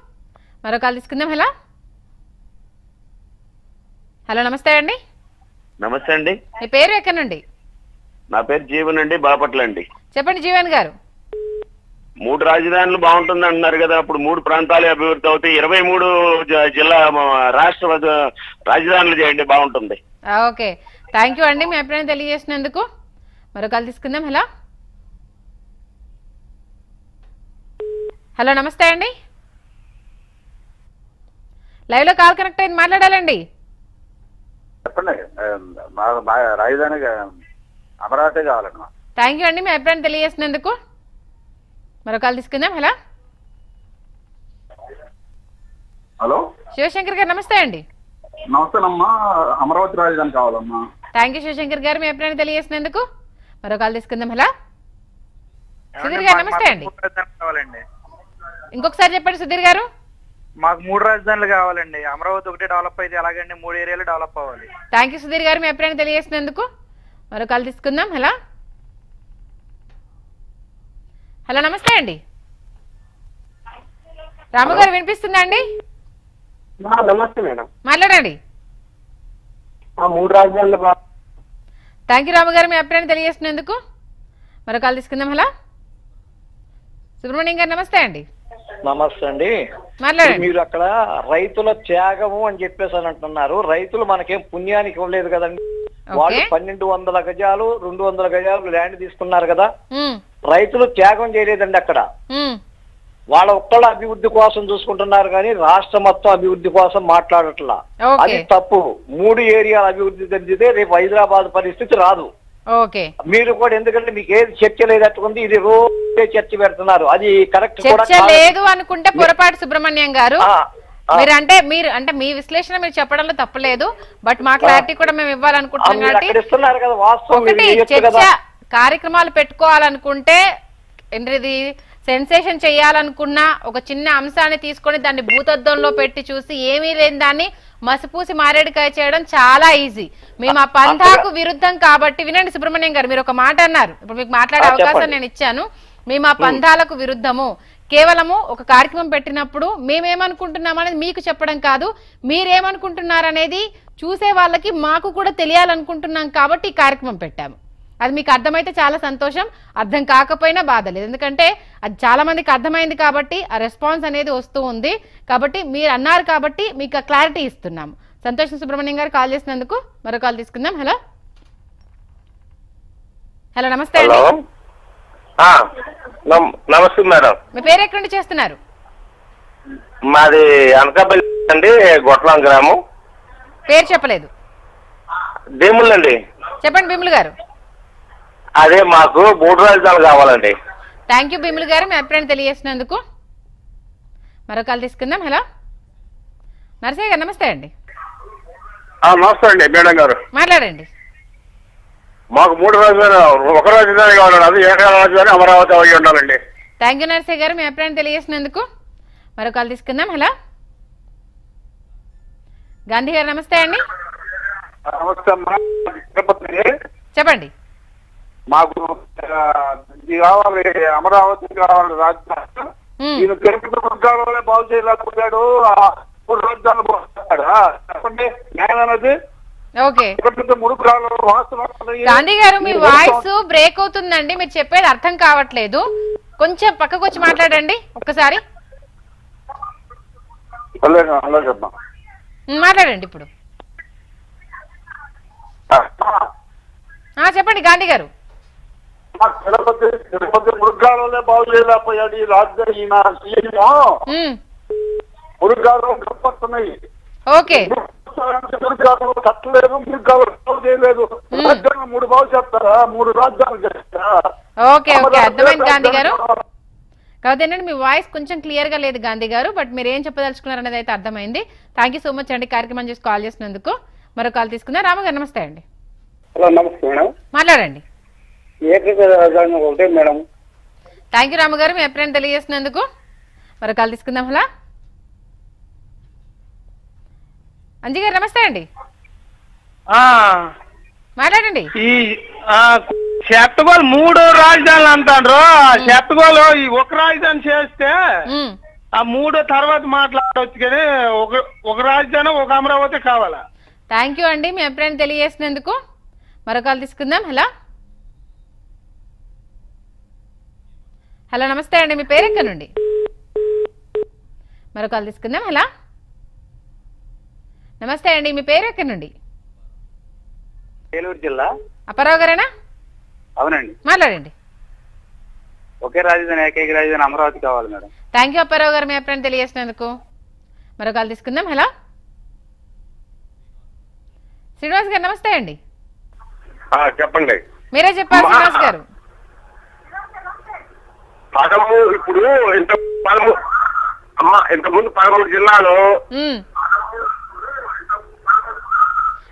మరో కాల్ తీసుకుందాం హలో. హలో నమస్తే అండి. నమస్తే అండి. మీ పేరు ఎక్కడి నుండి? నా పేరు జీవన్ అండి బాపట్ల అండి. చెప్పండి జీవన్ గారు. మూడు రాజధానులు బాగుంటుంది అంటున్నారు కదా. అప్పుడు మూడు ప్రాంతాలు అభివృద్ధి అవుతాయి. ఇరవై మూడు జిల్లా మ- రాష్ట్ర రాజధానులు చేయండి బాగుంటుంది. ఓకే. థ్యాంక్ యూ అండి మీ అభిప్రాయం తెలియజేసినందుకు. మరో కాల్ తీసుకుందాం. హలో. హలో నమస్తే అండి. లైవ్లో కాల్ కనెక్ట్ అయింది. మాట్లాడాలండి. చెప్పండి. రాజధాని అమరావతి కావాలన్నమా థ్యాంక్ యూ అండి మీ అభిప్రాయం తెలియజేసినందుకు. మరో కాల్ తీసుకుందాం హలో? హలో? శివశంకర్ గారు నమస్తే అండి. నమస్తేనమ్మా అమరావతి రాజధాని కావాలమ్మా. థ్యాంక్ యూ శివశంకర్ గారు మీ అభిప్రాయం తెలియజేసినందుకు. మరో కాల్ తీసుకుందాం హలో? సుధీర్ గారు నమస్తే అండి. కావాలండి. ఇంకొకసారి చెప్పండి సుధీర్ గారు. మాకు మూడు రాజధానులు కావాలండి. అమరావతి ఒకటే డెవలప్ అయితే ఎలాగండి? మూడు ఏరియాలు డెవలప్ అవ్వాలి. థ్యాంక్ యూ సుధీర్ గారు మీ అభిప్రాయం తెలియజేసినందుకు. మరో కాల్ తీసుకుందాం హలో? హలో నమస్తే అండి. రాము గారు వినిపిస్తుందా అండి? నమస్తే మేడం. మాట్లాడండి. ఆ మూడు రాజధానులు బా- థ్యాంక్ యూ రాము గారు మీ అభిప్రాయం తెలియజేసినందుకు మరో కాల్ తీసుకుందాం హలో. సుబ్రహ్మణ్యం గారు నమస్తే అండి. నమస్తే అండి. మాట్లాడండి. మీరు అక్కడ రైతుల త్యాగము అని చెప్పేసి అని అంటున్నారు. రైతులు మనకేం పుణ్యానికి ఇవ్వలేదు కదండి. వాళ్ళు పన్నెండు వందల గజాలు రెండు వందల గజాలు ల్యాండ్ తీసుకున్నారు కదా. రైతులు త్యాగం చేయలేదండి అక్కడ. వాళ్ళ ఒక్కళ్ళ అభివృద్ధి కోసం చూసుకుంటున్నారు కానీ రాష్ట్ర మొత్తం అభివృద్ధి కోసం మాట్లాడట్లా. అది తప్పు. మూడు ఏరియాల అభివృద్ధి చెందితే రేపు హైదరాబాద్ పరిస్థితి రాదు. మీరు కూడా ఎందుకంటే మీకు ఏది చర్చ లేదట్టుకుంది ఇది రోజే చర్చ పెడుతున్నారు. అది కరెక్ట్ కూడా. లేదు అనుకుంటే పొరపాటు సుబ్రహ్మణ్యం గారు. మీరు అంటే మీరు అంటే మీ విశ్లేషణ మీరు చెప్పడంలో తప్పలేదు బట్ మా క్లారిటీ కూడా మేము ఇవ్వాలనుకుంటున్నాం కాబట్టి కార్యక్రమాలు పెట్టుకోవాలనుకుంటే ఏంటిది సెన్సేషన్ చేయాలనుకున్నా ఒక చిన్న అంశాన్ని తీసుకొని దాన్ని భూతద్దంలో పెట్టి చూసి ఏమీ లేని దాన్ని మసిపూసి మారేడుకాయ చేయడం చాలా ఈజీ మేము ఆ పంథాకు విరుద్ధం కాబట్టి వినండి సుబ్రహ్మణ్యం గారు మీరు ఒక మాట అన్నారు. ఇప్పుడు మీకు మాట్లాడే అవకాశం. నేను ఇచ్చాను. మేము ఆ పంథాలకు విరుద్ధము. కేవలము ఒక కార్యక్రమం పెట్టినప్పుడు మేమేమనుకుంటున్నాం అనేది మీకు చెప్పడం కాదు మీరేమనుకుంటున్నారనేది చూసే వాళ్ళకి మాకు కూడా తెలియాలనుకుంటున్నాం కాబట్టి ఈ కార్యక్రమం పెట్టాము. అది మీకు అర్థమైతే చాలా సంతోషం అర్థం కాకపోయినా బాధ లేదు ఎందుకంటే అది చాలా మందికి అర్థమైంది కాబట్టి ఆ రెస్పాన్స్ అనేది వస్తూ ఉంది. కాబట్టి మీరు అన్నారు కాబట్టి మీకు ఆ క్లారిటీ ఇస్తున్నాము. సంతోషం సుబ్రహ్మణ్యం గారు కాల్ చేసినందుకు మరో కాల్ తీసుకుందాం. హలో. హలో నమస్తే అండి. నమస్తే మేడం. మీ పేరు ఎక్కడి నుండి చేస్తున్నారు? మాది అనకాపల్లి అండి గొట్లం గ్రామం. పేరు చెప్పలేదు. భీములండి చెప్పండి భీములు గారు. అదే మాకు మూడు రాజధానులు కావాలండి. థ్యాంక్ యూ భీములు గారు. మీ అభిప్రాయం తెలియజేసినందుకు. మరో కాల్ తీసుకుందాం. హలో నరసయ్య గారు నమస్తే అండి. నమస్తే అండి మేడం గారు. మాట్లాడండి. మాకు మూడు రాజధాని ఒక రాజధాని కావాలండి. అది ఏక రాజధాని అమరావతి అయి ఉండాలండి. థ్యాంక్ యూ నరసయ్య గారు. మీ అభిప్రాయం తెలియజేసినందుకు. మరో కాల్ తీసుకుందాం. హలో గాంధీ గారు నమస్తే అండి. నమస్తే చెప్పండి. మాకు ఇది కావాలి అమరావతి కావాలి రాజధాని ఈయన తిరుపతి బాగు చేయలేకపోయాడు. మూడు రాజధానులు చెప్పండి. న్యాయం అనేది గాంధీ గారు మీ వాయిస్ బ్రేక్ అవుతుందండి. మీరు చెప్పేది అర్థం కావట్లేదు. కొంచెం పక్కకు వచ్చి మాట్లాడండి. ఒక్కసారి. మాట్లాడండి ఇప్పుడు. ఆ, చెప్పండి గాంధీ గారు. మా తిరుపతి తిరుపతి మృగాలలో బాగు చేయలేకపోయాడు ఈ రాజధాని మృగాలు కనపడుతున్నాయి ఓకే. మురుగాలు కట్టలేదు మురుగాలు బాగు చేయలేదు. రాజ్యాంగం మూడు బాగు చేస్తారా? మూడు రాజ్యాలు చేస్తారా? Okay okay. అర్థమైంది గాంధీ గారు. కాకపోతే ఏంటంటే మీ వాయిస్ కొంచెం క్లియర్గా లేదు గాంధీ గారు బట్ మీరు ఏం చెప్పదలుచుకున్నారు అనేది అయితే అర్థమైంది. థ్యాంక్ యూ సో మచ్ అండి కార్యక్రమం చేసి కాల్ చేసినందుకు. మరో కాల్ తీసుకుందాం. రామగారు నమస్తే అండి. హలో నమస్తే మేడం. మాట్లాడండి. ఏకైక రాజధాని ఒకటే మేడం. థ్యాంక్ యూ రామగారు మీ అభిప్రాయం తెలియజేసినందుకు మరో కాల్ తీసుకుందాం హలా. అంజీ గారు నమస్తే అండి. మాట్లాడండి. ఈ చెత్తగోలు మూడు రాజధానులు అంటాడు చెత్తగోలు ఈ ఒక రాజధాని చేస్తే ఆ మూడు తర్వాత మాట్లాడవచ్చు కానీ ఒక ఒక రాజధాని ఒక అమరావతి కావాలా? థ్యాంక్ యూ అండి. మీ అభిప్రాయం తెలియజేసినందుకు మరో కాల్ తీసుకుందాం హలో. హలో నమస్తే అండి. మీ పేరు ఎక్కడ నుండి? మరో కాల్ తీసుకుందాం హలో నమస్తే అండి మీ పేరు ఎక్కడి నుండి? ఏలూరు జిల్లా? అప్పారావు గారేనా? అవునండి. మాట్లాడండి. ఒకే రాజధాని ఏకైక రాజధాని అమరావతి కావాలి మేడం. థ్యాంక్ యూ అప్పారావు గారు మీ అభిప్రాయం తెలియజేసినందుకు. మరో కాల్ తీసుకుందాం హలో. శ్రీనివాస్ గారు నమస్తే అండి. చెప్పండి. మీరే చెప్పారు శ్రీనివాస్ గారు. పదము ఇప్పుడు ఇంత పదము అమ్మ ఇంత ముందు పదమూడు జిల్లాలో.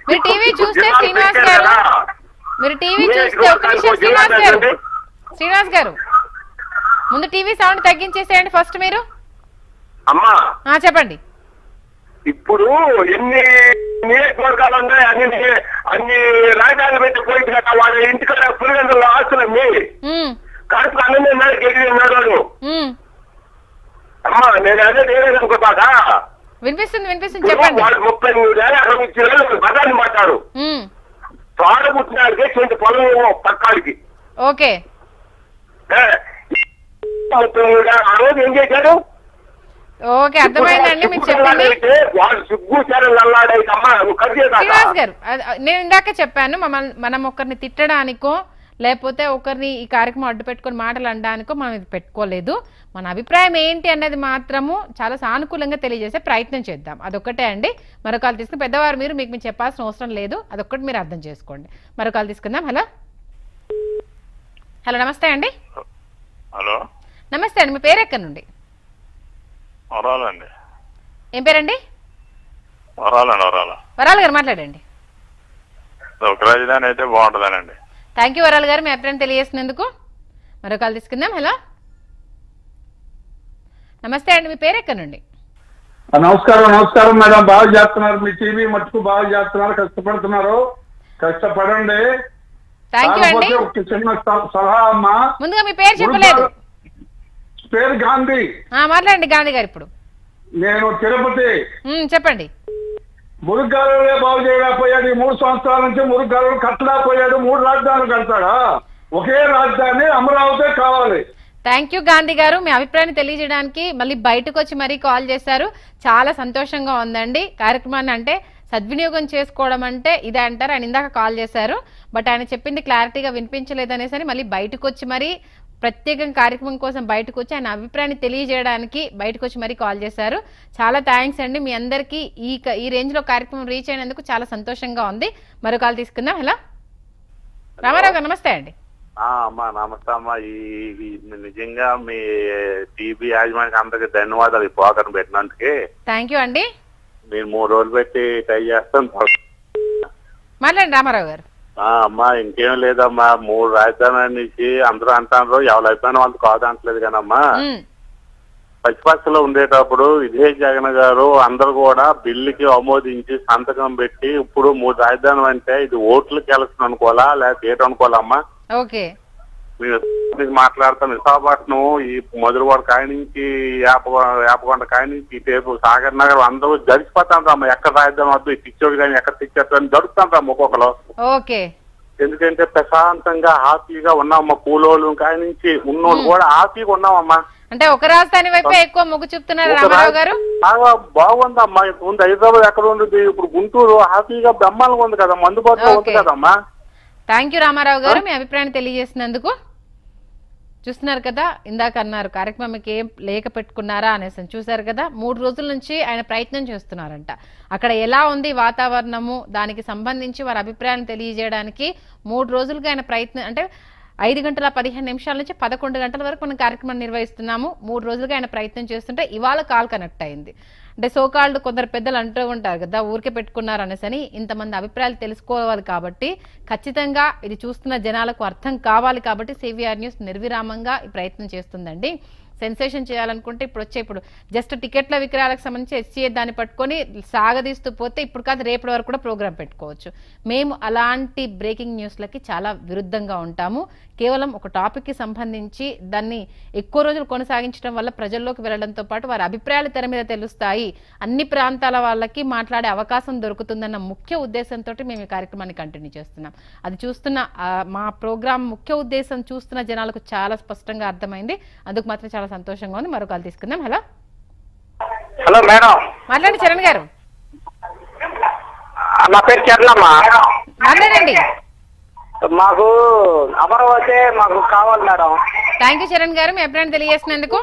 మీరు టీవీ చూస్తే శ్రీనివాస్ గారు. మీరు టీవీ చూస్తే ఒక్క నిమిషం శ్రీనివాస్ గారు పెట్టండి. శ్రీనివాస్ గారు ముందు టీవీ సౌండ్ తగ్గించేసేయండి ఫస్ట్ మీరు అమ్మా చెప్పండి ఇప్పుడు ఎన్ని నియోజకవర్గాలు ఉన్నాయి అన్ని అన్ని రాజధానులు పెట్టి పోయింది కదా వాళ్ళ ఇంటికాడ పులిగందుల ఆస్తులు అమ్మి ఉమ్, కడుపు అన్నీ ఉన్నారు గెలిచి ఉన్నారు ఉమ్. అమ్మా నేను అదే నేనే అనుకుంటాగా వినిపిస్తుంది వినిపిస్తుంది చెప్పండి. వాళ్ళు ముప్పై అరవై ఇచ్చిన బదాన్ని మాట్లాడు. తోడ పుట్టినాడికి చెంటి పొలం ఏమో పక్కాడికి. ఓకే. ఏ, ముప్పై మూడు వేల ఆ రోజు ఏం చేశాడు? ఓకే అర్థమైందండి మీరు చెప్పండి శ్రీనివాస్ గారు నేను ఇందాక చెప్పాను మమ్మల్ని మనం ఒకరిని తిట్టడానికో లేకపోతే ఒకరిని ఈ కార్యక్రమం అడ్డు పెట్టుకొని మాటలు అనడానికో మనం ఇది పెట్టుకోలేదు. మన అభిప్రాయం ఏంటి అన్నది మాత్రము చాలా సానుకూలంగా తెలియజేసే ప్రయత్నం చేద్దాం. అదొక్కటే అండి. మరొకరు తీసుకుని పెద్దవారు మీరు మీకు మీరు చెప్పాల్సిన అవసరం లేదు. అదొక్కటి మీరు అర్థం చేసుకోండి. మరొకరు తీసుకుందాం. హలో. హలో నమస్తే అండి. హలో. నమస్తే అండి. మీ పేరు ఎక్కడి నుండి? వరాలండి ఏం పేరండి? వరాలండి వరాల. వరాలు గారు మాట్లాడండి. అయితే బాగుంటుందనండి థ్యాంక్ యూ వరాలు గారు. మీ అభిప్రాయం తెలియజేసినందుకు మరో కాల్ తీసుకుందాం. హలో నమస్తే అండి. మీ పేరు ఎక్కడి నుండి? నమస్కారం నమస్కారం మేడం. బాగా చేస్తున్నారు. మీ టీవీ మట్టుకు బాగా చేస్తున్నారు. కష్టపడుతున్నారు. కష్టపడండి. థ్యాంక్ యూ అండి. కాకపోతే ఒక చిన్న సలహా అమ్మా. ముందుగా మీ పేరు చెప్పలేదు. పేరు గాంధీ. మాట్లాడండి గాంధీ గారు ఇప్పుడు. నేను తిరుపతి. చెప్పండి. మురుగ్గాలులే బాగు చేయలేకపోయాడు. ఈ మూడు సంవత్సరాల నుంచి మురుగ్గాలు కట్టలేకపోయాడు. మూడు రాజధానులు కడతాడా? ఒకే రాజధాని అమరావతి కావాలి. థ్యాంక్ యూ గాంధీ గారు. మీ అభిప్రాయాన్ని తెలియజేయడానికి మళ్ళీ బయటకు వచ్చి మరీ కాల్ చేశారు. చాలా సంతోషంగా ఉందండి. కార్యక్రమాన్ని అంటే సద్వినియోగం చేసుకోవడం అంటే ఇదే అంటారు. ఆయన ఇందాక కాల్ చేశారు. బట్ ఆయన చెప్పింది క్లారిటీగా వినిపించలేదనేసరి మళ్ళీ బయటకు వచ్చి మరీ ప్రత్యేకం కార్యక్రమం కోసం బయటకు వచ్చి ఆయన అభిప్రాయాన్ని తెలియజేయడానికి బయటకు వచ్చి మరీ కాల్ చేశారు. చాలా థ్యాంక్స్ అండి. మీ అందరికీ ఈ ఈ రేంజ్లో కార్యక్రమం రీచ్ అయినందుకు చాలా సంతోషంగా ఉంది. మరో కాల్ తీసుకుందాం. హలో. రామారావు గారు నమస్తే అండి. ఆ, అమ్మా నమస్తే అమ్మా. ఈ నిజంగా మీ టీవీ యాజమాన్యానికి అందరికి ధన్యవాదాలు ఈ ప్రోగ్రాం పెట్టినందుకే. థ్యాంక్ యూ అండి. నేను మూడు రోజులు పెట్టి ట్రై చేస్తాను. మాట్లాడండి రామారావు గారు. అమ్మా ఇంకేం లేదమ్మా. మూడు రాజధానుల నుంచి అందరూ అంటారు ఎవరు అయిపోయిన వాళ్ళు కాదు అంటలేదు కానమ్మా. ప్రతిపక్షంలో ఉండేటప్పుడు ఇదే జగన్ గారు అందరు కూడా బిల్లుకి ఆమోదించి సంతకం పెట్టి ఇప్పుడు మూడు రాజధానులు అంటే ఇది ఓట్లకి వెళ్ళచ్చు అనుకోవాలా? లేకపోతే ఏంటి అనుకోవాలమ్మా ఓకే. మీరు మాట్లాడతాం విశాఖపట్నం ఈ మధురవాడ కాయ నుంచి యాప యాపకొండ కాయ నుంచి ఇటేపు సాగర్ నగర్ అందరూ జడిచిపోతాం అమ్మ ఎక్కడ రాజధాని వద్దు ఈ పిచ్చోడు కానీ ఎక్కడ తెచ్చేస్తారని జరుపుతాం ఒక్కొక్కరు. ఓకే. ఎందుకంటే ప్రశాంతంగా హ్యాపీగా ఉన్నామమ్మా. కూలోళ్ళు కాయ నుంచి ఉన్నోళ్ళు కూడా హ్యాపీగా ఉన్నామమ్మా. అంటే ఒక రాజధాని వైపే ఎక్కువ మొగ్గు చూపుతున్నారు రామారావు గారు? బాగా బాగుందమ్మా. ఇప్పుడు హైదరాబాద్ ఎక్కడ ఉంది ఇప్పుడు గుంటూరు హ్యాపీగా బ్రహ్మాండంగా ఉంది కదా మందుబాటులో ఉంది. కదమ్మా. థ్యాంక్ యూ రామారావు గారు. మీ అభిప్రాయాన్ని తెలియజేసినందుకు చూస్తున్నారు కదా ఇందాక అన్నారు కార్యక్రమంకి ఏం లేక పెట్టుకున్నారా అనేసి చూశారు కదా మూడు రోజుల నుంచి ఆయన ప్రయత్నం చేస్తున్నారంట. అక్కడ ఎలా ఉంది వాతావరణము దానికి సంబంధించి వారి అభిప్రాయాన్ని తెలియజేయడానికి మూడు రోజులుగా ఆయన ప్రయత్నం అంటే ఐదు గంటల పదిహేను నిమిషాల నుంచి పదకొండు గంటల వరకు మనం కార్యక్రమం నిర్వహిస్తున్నాము. మూడు రోజులుగా ఆయన ప్రయత్నం చేస్తుంటే ఇవాళ కాల్ కనెక్ట్ అయింది. అంటే సోకాళ్ళు కొందరు పెద్దలు అంటూ ఉంటారు కదా ఊరికే పెట్టుకున్నారు అనేసి అని ఇంతమంది అభిప్రాయాలు తెలుసుకోవాలి కాబట్టి ఖచ్చితంగా ఇది చూస్తున్న జనాలకు అర్థం కావాలి కాబట్టి సివిఆర్ న్యూస్ నిర్విరామంగా ఈ ప్రయత్నం చేస్తుందండి. సెన్సేషన్ చేయాలనుకుంటే ఇప్పుడు వచ్చే ఇప్పుడు జస్ట్ టికెట్ల విక్రయాలకు సంబంధించి ఎస్సీఏ దాన్ని పట్టుకొని సాగదీస్తూ పోతే ఇప్పుడు కాదు రేపటి వరకు కూడా ప్రోగ్రామ్ పెట్టుకోవచ్చు. మేము అలాంటి బ్రేకింగ్ న్యూస్లకి చాలా విరుద్ధంగా ఉంటాము. కేవలం ఒక టాపిక్కి సంబంధించి దాన్ని ఎక్కువ రోజులు కొనసాగించడం వల్ల ప్రజల్లోకి వెళ్ళడంతో పాటు వారి అభిప్రాయాలు తెర మీద తెలుస్తాయి. అన్ని ప్రాంతాల వాళ్ళకి మాట్లాడే అవకాశం దొరుకుతుందన్న ముఖ్య ఉద్దేశంతో మేము ఈ కార్యక్రమాన్ని కంటిన్యూ చేస్తున్నాం. అది చూస్తున్న మా ప్రోగ్రామ్ ముఖ్య ఉద్దేశం చూస్తున్న జనాలకు చాలా స్పష్టంగా అర్థమైంది. అందుకు మాత్రం చాలా సంతోషంగా ఉంది. మరో కాల్ తీసుకుందాం. హలో. Hello madam. మాట్లాడండి చరణ్ గారు. నా పేరు చరణమ్మ. మాట్లాడండి. మాకు అమరావతి మాకు కావాలి మేడం. థ్యాంక్ యూ చరణ్ గారు మీ అభిప్రాయం తెలియజేసినందుకు.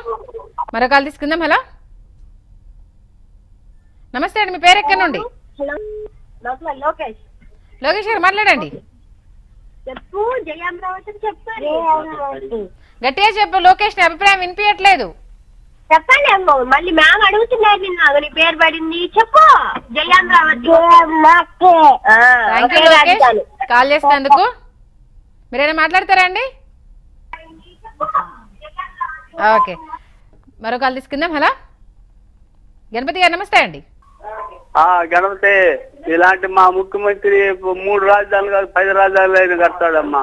మరో కాల్ తీసుకుందాం హలో. నమస్తే అండి మీ పేరు ఎక్కడి నుండి? లోకేష్. లోకేష్ గారు మాట్లాడండి. గట్టిగా చెప్పు లోకేష్ అభిప్రాయం వినిపించట్లేదు చెప్పండి అమ్మ మళ్ళీ మ్యామ్ అడుగుతున్నారు నిన్న నీ పేరు పడింది. చెప్పు జయ అమరావతి ఆ, థ్యాంక్ యూ ఒకే లోకేష్. రాజధాని. కాల్ చేసినందుకు. మీరేమైనా మాట్లాడతారా అండి? ఓకే. మరో కాల్ తీసుకుందాం. హలో. గణపతి గారు నమస్తే అండి. ఆ గణపతి ఇలాంటి మా ముఖ్యమంత్రి మూడు రాజధానులు కాదు పది రాజధానులు అయినా కడతాడమ్మా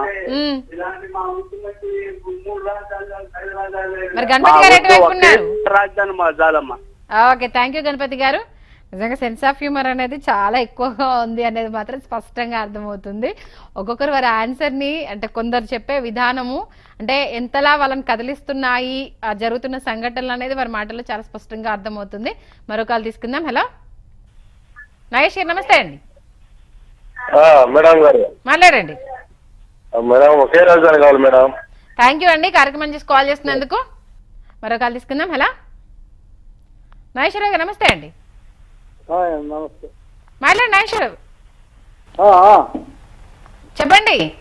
గణపతి ఉన్నారు? రాజధాని మా చాలమ్మా. ఓకే. థ్యాంక్ యూ గణపతి గారు. నిజంగా సెన్స్ ఆఫ్ హ్యూమర్ అనేది చాలా ఎక్కువగా ఉంది అనేది మాత్రం స్పష్టంగా అర్థమవుతుంది. ఒక్కొక్కరు వారి ఆన్సర్ని అంటే కొందరు చెప్పే విధానము అంటే ఎంతలా వాళ్ళని కదిలిస్తున్నాయి ఆ జరుగుతున్న సంఘటనలు అనేది వారి మాటల్లో చాలా స్పష్టంగా అర్థమవుతుంది. మరో కాల్ తీసుకుందాం. హలో. నాగేష్ గారు నమస్తే అండి. మేడం గారు. మాట్లాడండి. మేడం ఒకే రాజధాని కావాలి మేడం. థ్యాంక్ యూ అండి కార్యక్రమం చేసి కాల్ చేసినందుకు. మరో కాల్ తీసుకుందాం. హలో. నాగేశ్వరరావు గారు నమస్తే అండి. నమస్తే. నాగేశ్వరరావు చెప్పండి.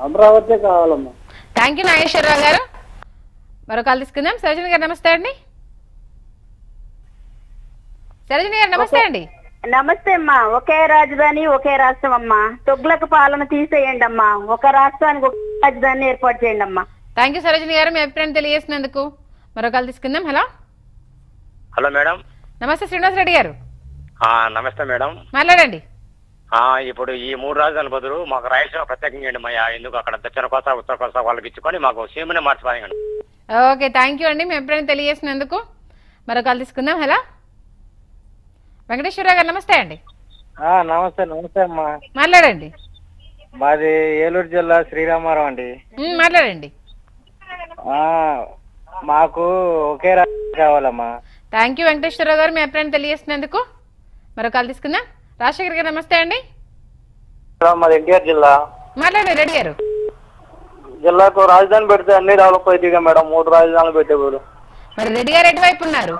అమరావతి కావాలమ్మా. థ్యాంక్ యూ నాగేశ్వరరావు గారు. మరో కాల్ తీసుకుందాం. సరోజిని గారు నమస్తే అండి. సరోజిని గారు నమస్తే అండి. నమస్తే అమ్మా. ఒకే రాజధాని ఒకే రాష్ట్రం అమ్మా. తొగ్లక పాలన తీసేయండి అమ్మా. ఒక రాష్ట్రానికి ఒక రాజధాని ఏర్పాటు చేయండి అమ్మా. థ్యాంక్ యూ సరోజిని గారు. మీ అభిప్రాయం తెలియజేసినందుకు. మరో కాల్ తీసుకుందాం. హలో. Hello madam. నమస్తే శ్రీనివాస్ రెడ్డి గారు. ఆ, నమస్తే మేడం. మాట్లాడండి. ఆ, ఇప్పుడు ఈ మూడు రాజధానుల బదులు మాకు రాయలసీమ ప్రత్యేకంగా మయ్యా ఎందుకు అక్కడ దక్షిణ కోస్తా ఉత్తర కోస్తా వాళ్ళకి ఇచ్చుకొని మాకు సీమనే మార్చిపోయండి ఓకే థ్యాంక్ యూ అండి. మీ అభిప్రాయం తెలియజేసినందుకు. మరో కాల్ తీసుకుందాం. హలో. వెంకటేశ్వరరావు గారు నమస్తే అండి. ఆ, నమస్తే నమస్తే అమ్మా. మాట్లాడండి. మాది ఏలూరు జిల్లా శ్రీరామారావు అండి. మాట్లాడండి. ఆ, మాకు ఒకే రాజధాని కావాలమ్మా. థ్యాంక్ యూ వెంకటేశ్వరరావు గారు మీ అభిప్రాయం తెలియజేసినందుకు. మరో కాల్ తీసుకుందాం. రాజశేఖర్ గారు నమస్తే అండి. మాది ఎన్టీఆర్ జిల్లా. మాట్లాడండి రెడ్డి గారు. జిల్లాకు రాజధాని పెడితే అన్ని డెవలప్ అవుతాయి మేడం మూడు రాజధానులు పెట్టే మరి రెడ్డి గారు ఎటువైపు ఉన్నారు?